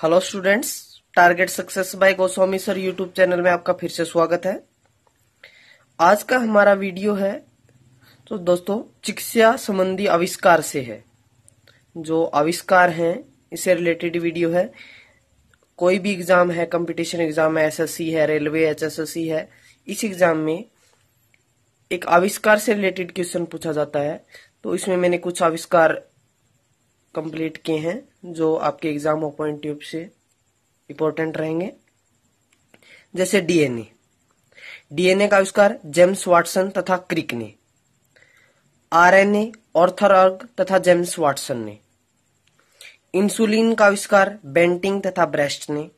Hello students, target success by Goswami sir YouTube channel में आपका फिर से स्वागत है। आज का हमारा वीडियो है तो दोस्तों, चिकित्सा संबंधी आविष्कार से है। जो आविष्कार हैं, इससे रिलेटेड वीडियो है। कोई भी एग्ज़ाम है कंपटीशन एग्ज़ाम है एसएससी है रेलवे एचएसएससी है, इस एग्ज़ाम में एक आविष्कार से रिलेटेड क्वेश्चन पूछा जाता है। तो इसमें मैंने कुछ आविष्कार कंप्लीट किए हैं, जो आपके एग्ज़ाम पॉइंट ट्यूब से इंपॉर्टेंट रहेंगे। जैसे डीएनए डीएनए का आविष्कार जेम्स वाटसन तथा क्रिक ने। आरएनए ऑर्थरर्ग तथा जेम्स वाटसन ने। इंसुलिन का आविष्कार बेंटिंग तथा ब्रेस्ट ने।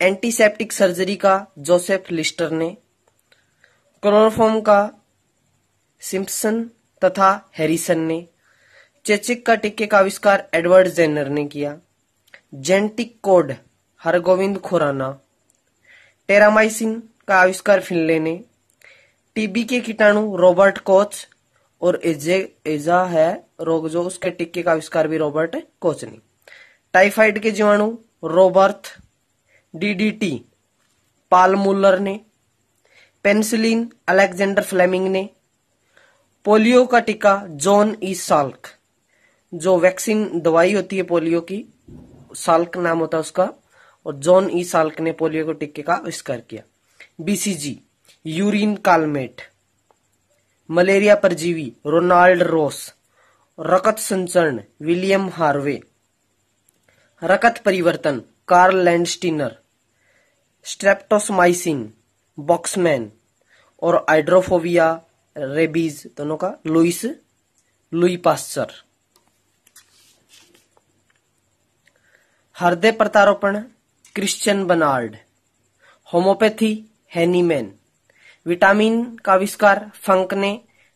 एंटीसेप्टिक सर्जरी का जोसेफ लिस्टर ने। क्लोरोफॉर्म का सिम्पसन तथा हैरिसन ने। चेचिक का टिक्के का आविष्कार एडवर्ड जेनर ने किया। Genetic code, Hargobind Khorana. Terramycin का आविष्कार फिनले ने। टीबी के कीटाणु, रॉबर्ट कोच और एजे, एजा है रोग जो उसके टिक्के का आविष्कार भी रॉबर्ट कोच ने। टाइफाइड के जीवाणु रोबर्थ डीडीटी, पाल मुलर ने। पेंसिलिन अलेक्जेंडर फ्लेमिंग ने। पोलियो का टीका जॉन ई साल्क। जो वैक्सीन दवाई होती है पोलियो की, साल्क नाम होता है उसका, और जॉन ई साल्क ने पोलियो के टिक्के का आविष्कार किया। बीसीजी यूरिन कालमेट, मलेरिया परजीवी, रोनाल्ड रोस, रकत संचरण, विलियम हार्वे, रकत परिवर्तन, कार्ल लैंडस्टीनर, स्ट्रेप्टोसमाइसिन, बॉक्समैन, और हाइड्रोफोबिया, रेबीज, दोनों का, लुइस, लुई पास्चर। हृदय प्रत्यारोपण Christian Barnard. Homeopathy Hahnemann vitamin का आविष्कार, फंक ने।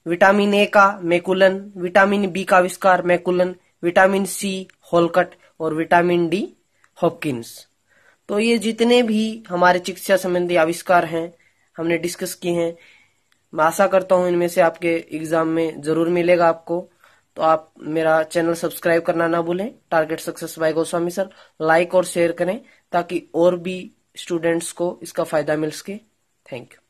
विटामिन ए का मैकुलन। विटामिन बी का आविष्कार, मैकुलन। विटामिन सी, होलकट और विटामिन डी हॉपकिंस तो ये जितने भी हमारे चिकित्सा संबंधी आविष्कार हैं, हमने डिस्कस किए हैं। मैं आशा करता हूँ इनमें से आपके एग्ज़ाम में ज़रूर मिलेगा आपको। तो आप मेरा चैनल सब्सक्राइब करना ना भूलें। Target success by Goswami sir like और शेयर करें ताकि और भी स्टूडेंट्स को इसका फ़ायदा मिल सके। Thank you